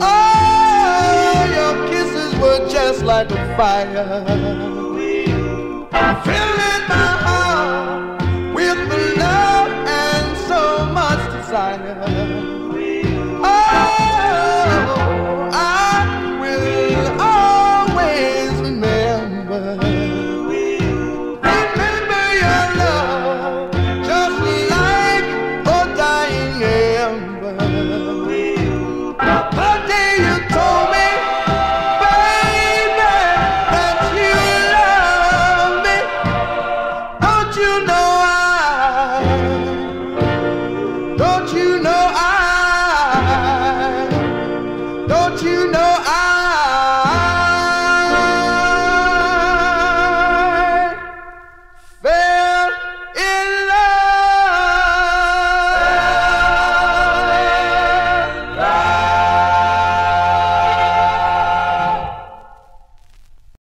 Oh, your kisses were just like a fire. you know I? Don't you know I? Don't you know I?